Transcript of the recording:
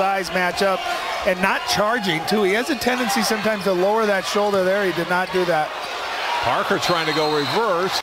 size matchup and not charging, too. He has a tendency sometimes to lower that shoulder there. He did not do that. Parker trying to go reverse.